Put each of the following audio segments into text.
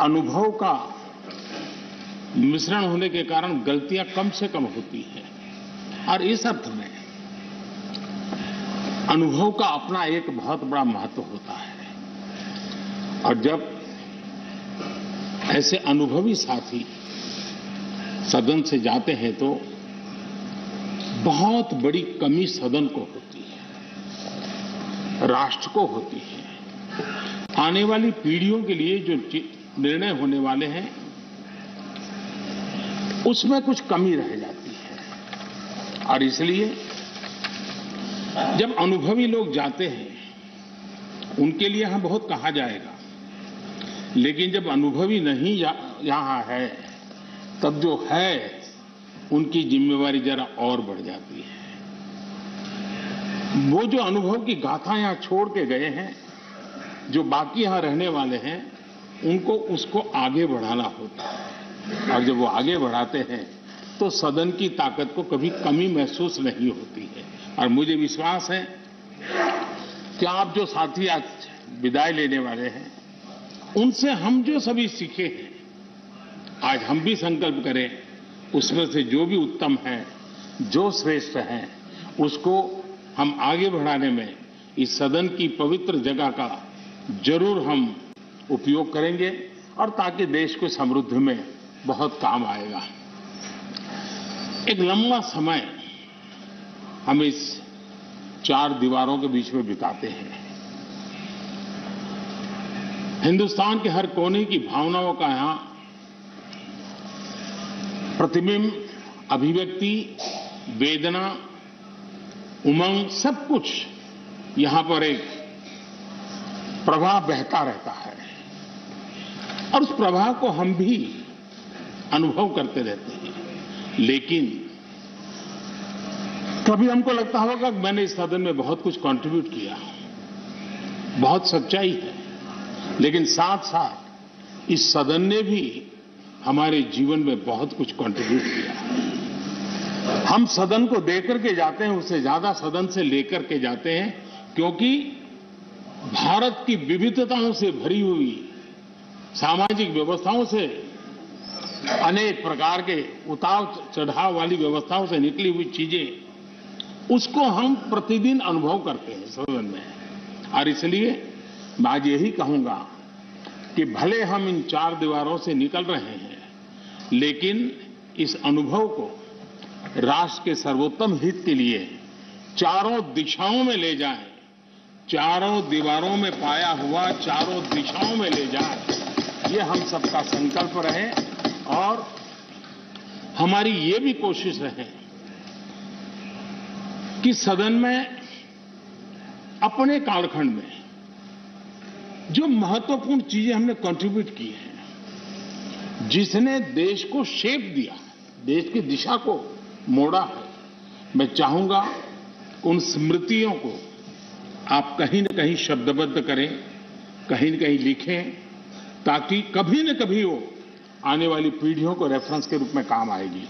अनुभव का मिश्रण होने के कारण गलतियाँ कम से कम होती हैं। और इस अर्थ में अनुभव का अपना एक बहुत बड़ा महत्व होता है। और जब ऐसे अनुभवी साथी सदन से जाते हैं तो बहुत बड़ी कमी सदन को होती है, राष्ट्र को होती है। आने वाली पीढ़ियों के लिए जो निर्णय होने वाले हैं, उसमें कुछ कमी रह जाती है। और इसलिए जब अनुभवी लोग जाते हैं, उनके लिए यहाँ बहुत कहा जाएगा, लेकिन जब अनुभवी नहीं यहाँ है, तब जो है, उनकी जिम्मेवारी जरा और बढ़ जाती है। वो जो अनुभव की गाथा यहाँ छोड़ के गए हैं, जो बाकी यहाँ रहने वाले हैं उनको, उसको आगे बढ़ाना होता है। और जब वो आगे बढ़ाते हैं तो सदन की ताकत को कभी कमी महसूस नहीं होती है। और मुझे विश्वास है कि आप जो साथी आज विदाई लेने वाले हैं, उनसे हम जो सभी सीखे हैं, आज हम भी संकल्प करें, उसमें से जो भी उत्तम है, जो श्रेष्ठ है, उसको हम आगे बढ़ाने में इस सदन की पवित्र जगह का ज़रूर हम उपयोग करेंगे और ताकि देश को समृद्धि में बहुत काम आएगा। एक लंबा समय हम इस चार दीवारों के बीच में बिताते हैं। हिंदुस्तान के हर कोने की भावनाओं का यहाँ प्रतिबिंब, अभिव्यक्ति, वेदना, उमंग, सब कुछ यहाँ पर एक प्रवाह बहता रहता है। और उस प्रवाह को हम भी अनुभव करते रहते हैं। लेकिन कभी हमको लगता होगा कि मैंने इस सदन में बहुत कुछ कंट्रीब्यूट किया। बहुत सच्चाई है। लेकिन साथ साथ इस सदन ने भी हमारे जीवन में बहुत कुछ कंट्रीब्यूट किया। हम सदन को देकर के जाते हैं उससे ज़्यादा सदन से लेकर के जाते हैं, क्योंकि भारत की विविधताओं से भरी हुई सामाजिक व्यवस्थाओं से अनेक प्रकार के उतार चढ़ाव वाली व्यवस्थाओं से निकली हुई चीज़ें, उसको हम प्रतिदिन अनुभव करते हैं सदन में। और इसलिए मैं आज यही कहूँगा कि भले हम इन चार दीवारों से निकल रहे हैं, लेकिन इस अनुभव को राष्ट्र के सर्वोत्तम हित के लिए चारों दिशाओं में ले जाएँ, चारों दीवारों में पाया हुआ चारों दिशाओं में ले जाए। ये हम सबका संकल्प रहे और हमारी ये भी कोशिश रहे कि सदन में अपने कालखंड में जो महत्वपूर्ण चीज़ें हमने कंट्रीब्यूट की हैं, जिसने देश को शेप दिया, देश की दिशा को मोड़ा है, मैं चाहूँगा उन स्मृतियों को आप कहीं न कहीं शब्दबद्ध करें, कहीं न कहीं लिखें ताकि कभी न कभी वो आने वाली पीढ़ियों को रेफरेंस के रूप में काम आएगी।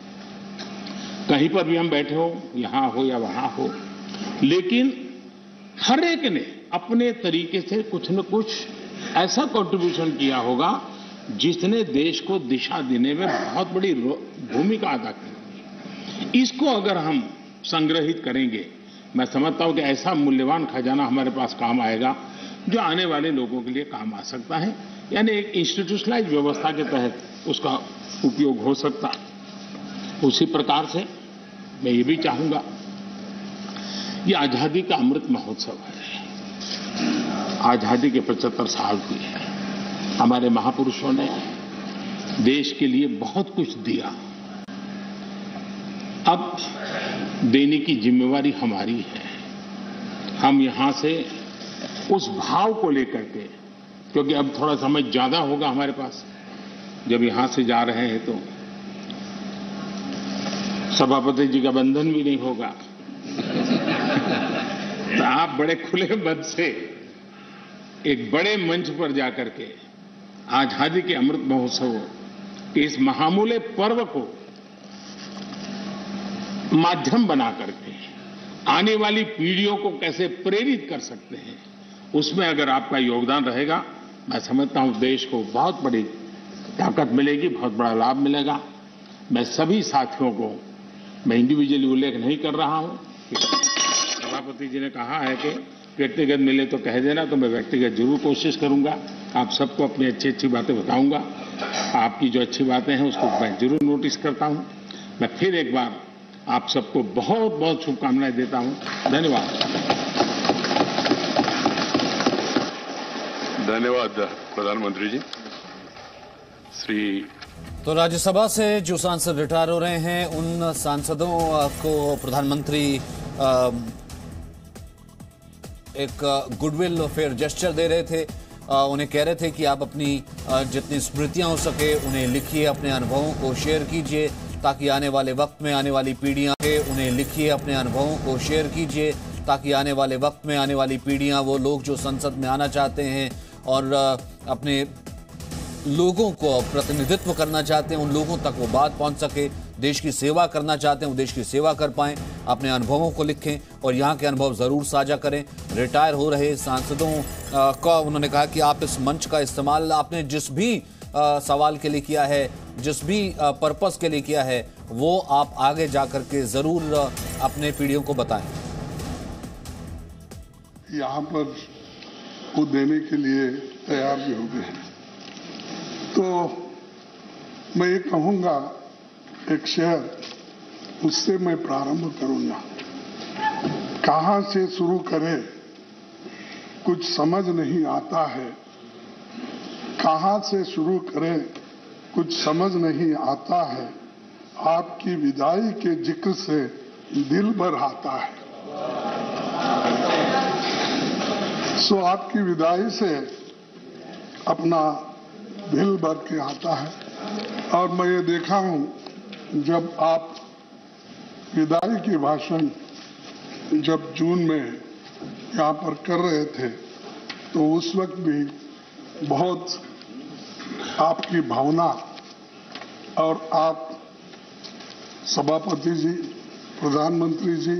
कहीं पर भी हम बैठे हो, यहाँ हो या वहाँ हो, लेकिन हर एक ने अपने तरीके से कुछ न कुछ ऐसा कंट्रीब्यूशन किया होगा जिसने देश को दिशा देने में बहुत बड़ी भूमिका अदा की इसको अगर हम संग्रहित करेंगे, मैं समझता हूँ कि ऐसा मूल्यवान खजाना हमारे पास काम आएगा जो आने वाले लोगों के लिए काम आ सकता है। यानी एक इंस्टीट्यूशनलाइज व्यवस्था के तहत उसका उपयोग हो सकता उसी प्रकार से मैं ये भी चाहूँगा ये आज़ादी का अमृत महोत्सव है। आज़ादी के 75 साल हुए हैं। हमारे महापुरुषों ने देश के लिए बहुत कुछ दिया। अब देने की जिम्मेवारी हमारी है। हम यहाँ से उस भाव को लेकर के क्योंकि अब थोड़ा समय ज़्यादा होगा हमारे पास। जब यहाँ से जा रहे हैं तो सभापति जी का बंधन भी नहीं होगा। तो आप बड़े खुले मन से एक बड़े मंच पर जाकर के आज़ादी के अमृत महोत्सव के इस महामूल्य पर्व को माध्यम बना करके आने वाली पीढ़ियों को कैसे प्रेरित कर सकते हैं, उसमें अगर आपका योगदान रहेगा मैं समझता हूँ देश को बहुत बड़ी ताकत मिलेगी, बहुत बड़ा लाभ मिलेगा। मैं सभी साथियों को, मैं इंडिविजुअली उल्लेख नहीं कर रहा हूँ। सभापति जी ने कहा है कि व्यक्तिगत मिले तो कह देना तो मैं व्यक्तिगत ज़रूर कोशिश करूँगा। आप सबको अपनी अच्छी अच्छी बातें बताऊँगा। आपकी जो अच्छी बातें हैं, उसको मैं ज़रूर नोटिस करता हूँ। मैं फिर एक बार आप सबको बहुत बहुत शुभकामनाएँ देता हूँ। धन्यवाद। धन्यवाद, प्रधानमंत्री जी। श्री तो राज्यसभा से जो सांसद रिटायर हो रहे हैं, उन सांसदों को प्रधानमंत्री एक गुडविल फेयर जेस्चर दे रहे थे। उन्हें कह रहे थे कि आप अपनी जितनी स्मृतियाँ हो सके, उन्हें लिखिए, अपने अनुभवों को शेयर कीजिए, ताकि आने वाले वक्त में आने वाली पीढ़ियाँ उन्हें लिखिए, अपने अनुभवों को शेयर कीजिए, ताकि आने वाले वक्त में आने वाली पीढ़ियाँ, वो लोग जो संसद में आना चाहते हैं और अपने लोगों को प्रतिनिधित्व करना चाहते हैं उन लोगों तक वो बात पहुँच सके देश की सेवा करना चाहते हैं वो देश की सेवा कर पाएँ अपने अनुभवों को लिखें और यहाँ के अनुभव ज़रूर साझा करें। रिटायर हो रहे सांसदों का उन्होंने कहा कि आप इस मंच का इस्तेमाल आपने जिस भी आ, सवाल के लिए किया है जिस भी पर्पस के लिए किया है वो आप आगे जाकर के ज़रूर अपने पीढ़ियों को बताएँ। यहाँ पर वो देने के लिए तैयार भी हो गए। तो मैं ये कहूँगा, एक शहर उससे मैं प्रारंभ करूँगा। कहाँ से शुरू करें? कुछ समझ नहीं आता है। कहाँ से शुरू करें? कुछ समझ नहीं आता है। आपकी विदाई के ज़िक्र से दिल भर आता है। सो आपकी विदाई से अपना दिल भर के आता है। और मैं ये देखा हूँ, जब आप विदाई की भाषण जब जून में यहाँ पर कर रहे थे तो उस वक्त भी बहुत आपकी भावना और आप सभापति जी, प्रधानमंत्री जी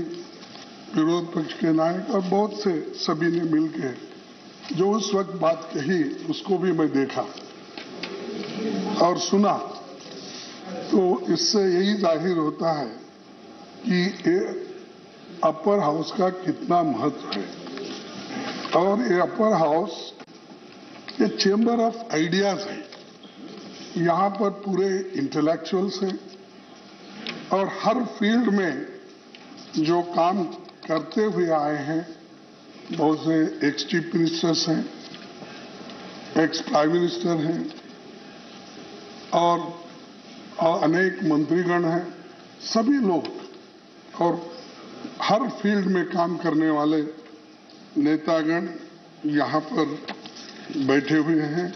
विरोध पक्ष के नायक और बहुत से सभी ने मिलकर जो उस वक्त बात कही, उसको भी मैं देखा और सुना। तो इससे यही ज़ाहिर होता है कि ये अपर हाउस का कितना महत्व है। और ये अपर हाउस, ये चेंबर ऑफ़ आइडियाज़ है। यहाँ पर पूरे इंटेलेक्चुअल्स हैं और हर फ़ील्ड में जो काम करते हुए आए हैं बहुत से एक्स चीफ मिनिस्टर्स हैं एक्स प्राइम मिनिस्टर हैं और, अनेक मंत्रीगण हैं सभी लोग और हर फ़ील्ड में काम करने वाले नेतागण यहाँ पर बैठे हुए हैं।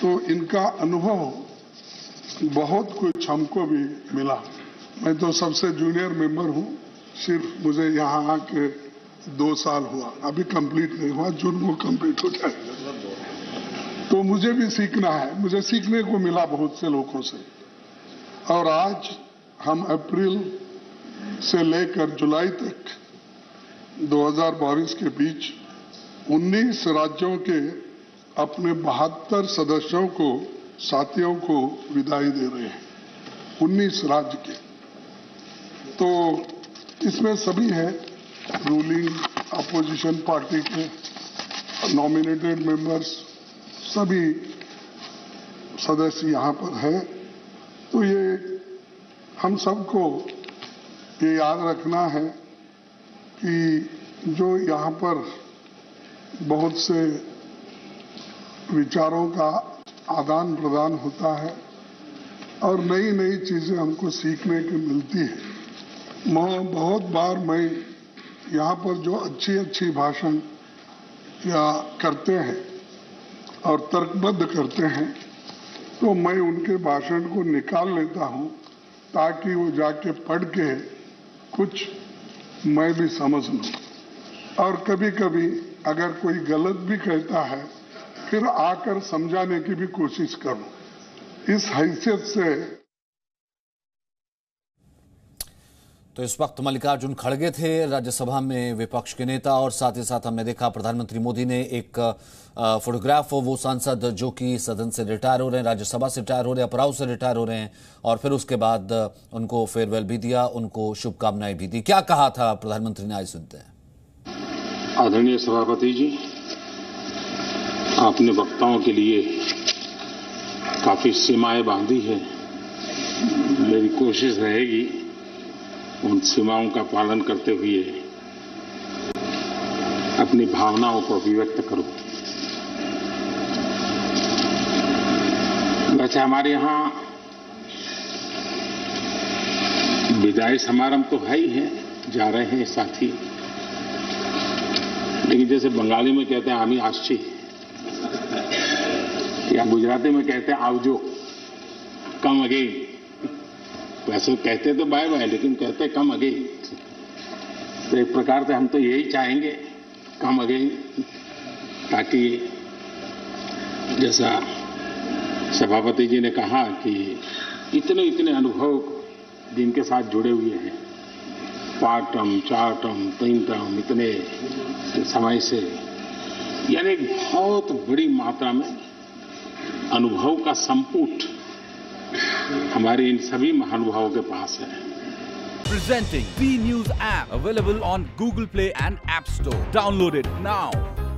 तो इनका अनुभव बहुत कुछ हमको भी मिला। मैं तो सबसे जूनियर मेंबर हूँ। सिर्फ़ मुझे यहाँ आके दो साल हुआ। अभी कंप्लीट नहीं हुआ, जून को कंप्लीट हो जाएगा तो मुझे भी सीखना है। मुझे सीखने को मिला बहुत से लोगों से। और आज हम अप्रैल से लेकर जुलाई तक 2022 के बीच 19 राज्यों के अपने बहत्तर सदस्यों को, साथियों को विदाई दे रहे हैं। 19 राज्य के। तो इसमें सभी हैं रूलिंग अपोजिशन पार्टी के नॉमिनेटेड मेंबर्स सभी सदस्य यहाँ पर हैं। तो ये हम सबको ये याद रखना है कि जो यहाँ पर बहुत से विचारों का आदान प्रदान होता है और नई नई चीज़ें हमको सीखने की मिलती है। मैं बहुत बार मैं यहाँ पर जो अच्छी अच्छी भाषण या करते हैं और तर्कबद्ध करते हैं तो मैं उनके भाषण को निकाल लेता हूँ ताकि वो जाके पढ़ के कुछ मैं भी समझ लूँ। और कभी कभी अगर कोई गलत भी कहता है, फिर आकर समझाने की भी कोशिश करूँ। इस हैसियत से तो इस वक्त मल्लिकार्जुन खड़गे थे राज्यसभा में विपक्ष के नेता और साथ ही साथ हमने देखा प्रधानमंत्री मोदी ने एक फोटोग्राफ वो सांसद जो कि सदन से रिटायर हो रहे हैं, राज्यसभा से रिटायर हो रहे हैं अपराव से रिटायर हो रहे हैं और फिर उसके बाद उनको फेयरवेल भी दिया, उनको शुभकामनाएँ भी दी। क्या कहा था प्रधानमंत्री ने आज सुनते हैं? आदरणीय सभापति जी, आपने वक्ताओं के लिए काफ़ी सीमाएँ बांधी है। मेरी कोशिश रहेगी उन सीमाओं का पालन करते हुए अपनी भावनाओं को अभिव्यक्त करूँ। वैसे हमारे यहाँ विदाई समारंभ तो है ही है, जा रहे हैं साथी। लेकिन जैसे बंगाली में कहते हैं, आमी आश्ची। या गुजराती में कहते हैं, आवजो। कम अगेन वैसे कहते तो बाय बाय लेकिन कहते कम अगेन तो एक प्रकार से हम तो यही चाहेंगे कम अगेन ताकि जैसा सभापति जी ने कहा कि इतने इतने अनुभव जिनके साथ जुड़े हुए हैं। पाँच टर्म चार टर्म तीन टर्म इतने समय से, यानी बहुत बड़ी मात्रा में अनुभव का संपुट हमारे इन सभी महानुभावों के पास है Presenting B News app available on Google Play and App Store. Download it now.